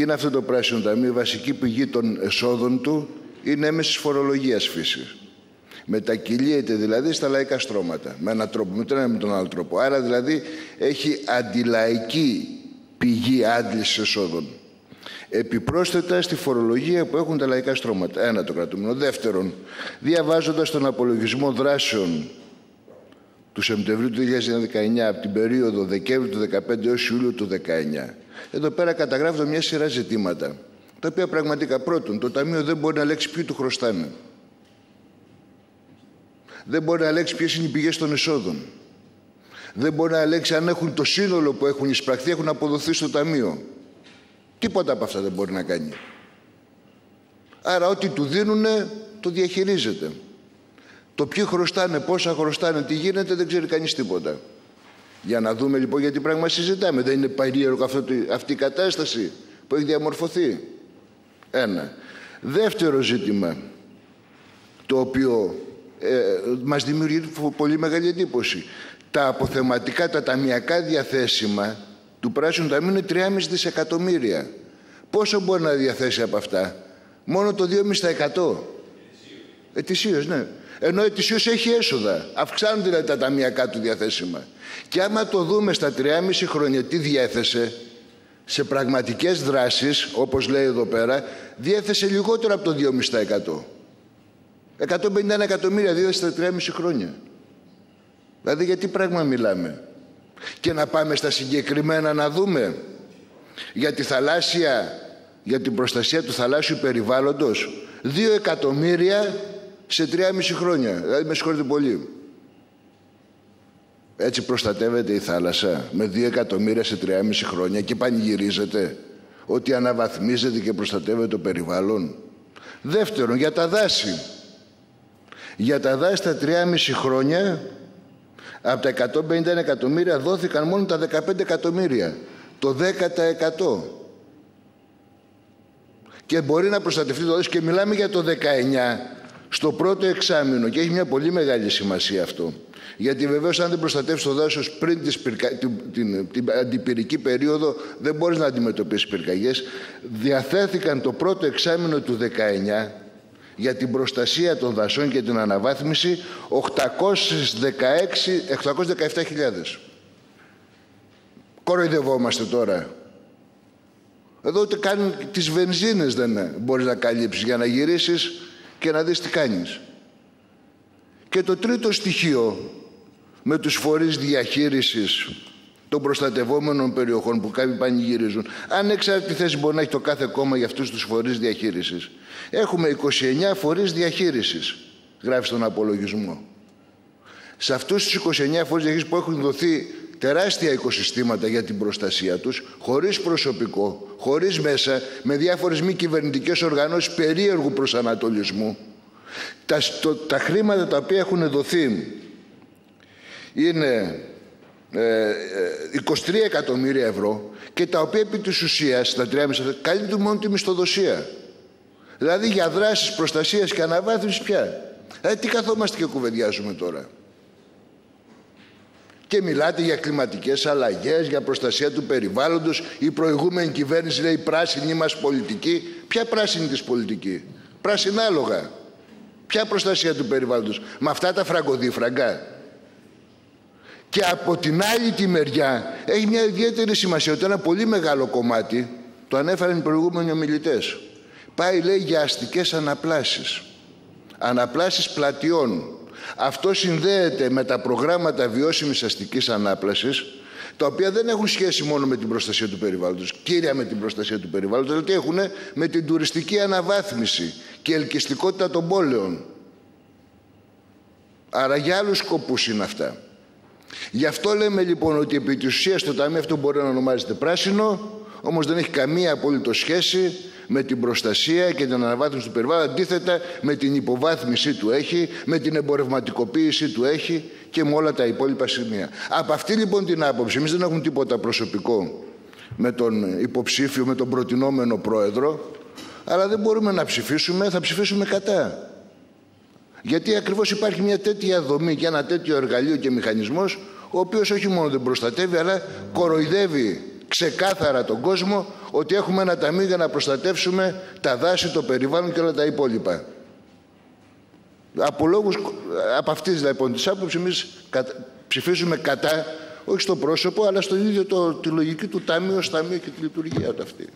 Τι είναι αυτό το πράσινο ταμείο, η βασική πηγή των εσόδων του είναι έμεση φορολογίας φύση. Μετακυλίεται δηλαδή στα λαϊκά στρώματα. Με έναν τρόπο, με τον ένα με τον άλλο τρόπο. Άρα δηλαδή έχει αντιλαϊκή πηγή άντλησης εσόδων. Επιπρόσθετα στη φορολογία που έχουν τα λαϊκά στρώματα. Ένα το κρατούμενο. Δεύτερον, διαβάζοντας τον απολογισμό δράσεων του Σεπτεμβρίου του 2019 από την περίοδο Δεκέμβρη του 2015 έως Ιούλιο του 2019 εδώ πέρα καταγράφονται μια σειρά ζητήματα τα οποία πραγματικά πρώτον το Ταμείο δεν μπορεί να λέξει ποιοι του χρωστάνε δεν μπορεί να ελέγξει ποιες είναι οι πηγές των εσόδων. Δεν μπορεί να ελέγξει αν έχουν το σύνολο που έχουν εισπραχθεί, έχουν αποδοθεί στο ταμείο. Τίποτα από αυτά δεν μπορεί να κάνει. Άρα ό,τι του δίνουν το διαχειρίζεται. Το ποιοι χρωστάνε, πόσα χρωστάνε, τι γίνεται δεν ξέρει κανείς τίποτα. Για να δούμε λοιπόν γιατί πράγμα συζητάμε. Δεν είναι περίεργο αυτή η κατάσταση που έχει διαμορφωθεί. Ένα. Δεύτερο ζήτημα το οποίο ε, μας δημιουργεί πολύ μεγάλη εντύπωση. Τα αποθεματικά, τα ταμιακά διαθέσιμα του πράσινου ταμείου είναι 3,5 δισεκατομμύρια. Πόσο μπορεί να διαθέσει από αυτά; Μόνο το 2,5%. Ετησίως, ναι. Ενώ ετησίως έχει έσοδα. Αυξάνουν δηλαδή τα ταμιακά του διαθέσιμα. Και άμα το δούμε στα 3,5 χρόνια τι διέθεσε, σε πραγματικές δράσεις, όπως λέει εδώ πέρα, διέθεσε λιγότερο από το 2,5%. 151 εκατομμύρια δίδεται στα 3,5 χρόνια. Δηλαδή για τι πράγμα μιλάμε. Και να πάμε στα συγκεκριμένα να δούμε για τη θαλάσσια, για την προστασία του θαλάσσιου περιβάλλοντος 2 εκατομμύρια σε 3,5 χρόνια. Δηλαδή με συγχωρείτε πολύ. Έτσι προστατεύεται η θάλασσα με 2 εκατομμύρια σε 3,5 χρόνια και πανηγυρίζεται ότι αναβαθμίζεται και προστατεύεται το περιβάλλον. Δεύτερον, για τα δάση. Για τα δάση τα 3,5 χρόνια από τα 151 εκατομμύρια δόθηκαν μόνο τα 15 εκατομμύρια. Το 10%. Και μπορεί να προστατευτεί το δάση και μιλάμε για το 19 στο πρώτο εξάμεινο και έχει μια πολύ μεγάλη σημασία αυτό. Γιατί βεβαίως αν δεν προστατεύσει το δάσος πριν την, την, την αντιπυρική περίοδο δεν μπορείς να αντιμετωπίσεις πυρκαγιές. Διαθέθηκαν το πρώτο εξάμεινο του 19 για την προστασία των δασών και την αναβάθμιση 817.000. Κοροϊδευόμαστε τώρα. Εδώ ούτε καν τις βενζίνες δεν μπορείς να καλύψεις για να γυρίσεις και να δεις τι κάνεις. Και το τρίτο στοιχείο με τους φορείς διαχείρισης των προστατευόμενων περιοχών που κάποιοι πανηγυρίζουν. Ανεξάρτητη θέση μπορεί να έχει το κάθε κόμμα για αυτούς τους φορείς διαχείρισης. Έχουμε 29 φορείς διαχείρισης, γράφει στον απολογισμό. Σε αυτούς τους 29 φορείς διαχείρισης που έχουν δοθεί τεράστια οικοσυστήματα για την προστασία τους, χωρίς προσωπικό, χωρίς μέσα, με διάφορες μη κυβερνητικές οργανώσεις περίεργου προσανατολισμού, τα, τα χρήματα τα οποία έχουν δοθεί είναι 23 ε, εκατομμύρια ευρώ και τα οποία επί της ουσίας τα 3,5 καλύπτουν μόνο τη μισθοδοσία. Δηλαδή για δράσεις προστασίας και αναβάθμισης πια. Ε, τι καθόμαστε και κουβεντιάζουμε τώρα. Και μιλάτε για κλιματικές αλλαγές, για προστασία του περιβάλλοντος. Η προηγούμενη κυβέρνηση λέει πράσινη μας πολιτική. Ποια πράσινη της πολιτική; Πράσινάλογα. Ποια προστασία του περιβάλλοντος; Με αυτά τα φραγκοδίφραγκα. Και από την άλλη τη μεριά έχει μια ιδιαίτερη σημασία ότι ένα πολύ μεγάλο κομμάτι, το ανέφεραν οι προηγούμενοι ομιλητές. πάει λέει για αστικές αναπλάσεις. Αναπλάσεις πλατιών. Αυτό συνδέεται με τα προγράμματα βιώσιμης αστικής ανάπλασης, τα οποία δεν έχουν σχέση μόνο με την προστασία του περιβάλλοντος, κύρια με την προστασία του περιβάλλοντος, αλλά έχουν με την τουριστική αναβάθμιση και ελκυστικότητα των πόλεων. Άρα για άλλους σκοπούς είναι αυτά. Γι' αυτό λέμε λοιπόν ότι επί της ουσίας το ταμείο αυτό μπορεί να ονομάζεται πράσινο, όμως δεν έχει καμία απόλυτο σχέση με την προστασία και την αναβάθμιση του περιβάλλοντος. Αντίθετα με την υποβάθμιση του έχει, με την εμπορευματικοποίηση του έχει και με όλα τα υπόλοιπα σημεία. Από αυτή λοιπόν την άποψη, εμείς δεν έχουμε τίποτα προσωπικό με τον υποψήφιο, με τον προτινόμενο πρόεδρο, αλλά δεν μπορούμε να ψηφίσουμε, θα ψηφίσουμε κατά. Γιατί ακριβώς υπάρχει μια τέτοια δομή και ένα τέτοιο εργαλείο και μηχανισμός ο οποίος όχι μόνο δεν προστατεύει αλλά κοροϊδεύει ξεκάθαρα τον κόσμο ότι έχουμε ένα ταμείο για να προστατεύσουμε τα δάση, το περιβάλλον και όλα τα υπόλοιπα. Από λόγους, από αυτής λοιπόν της άποψης εμείς ψηφίζουμε κατά, όχι στο πρόσωπο, αλλά στο ίδιο το, τη λογική του ταμείου, ταμείο και τη λειτουργία του αυτή.